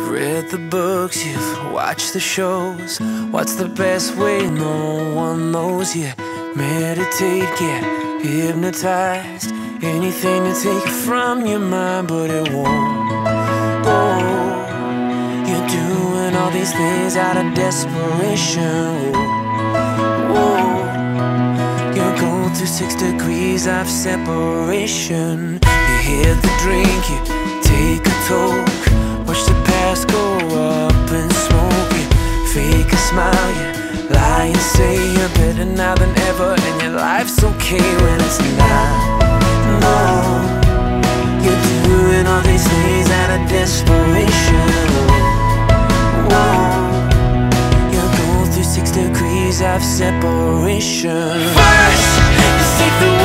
You've read the books, you've watched the shows. What's the best way? No one knows. You meditate, get hypnotized. Anything to take from your mind, but it won't go. You're doing all these things out of desperation. Whoa. You're going through six degrees of separation. You hit the drink, you life's okay when it's not. No, you're doing all these things out of desperation. Whoa. You're going through six degrees of separation. First, you think the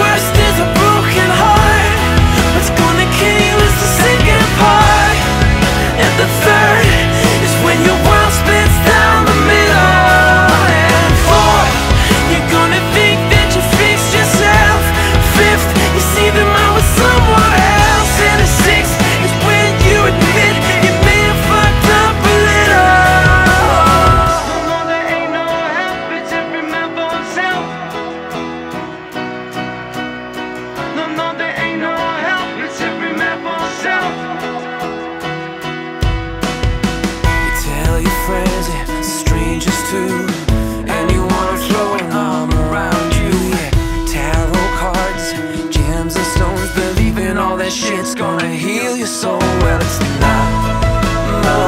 that shit's gonna heal your soul. Well, it's not. No,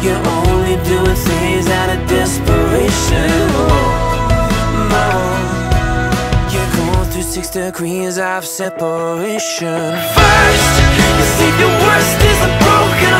you're only doing things out of desperation. No, you're going through six degrees of separation. First, you see the worst is a broken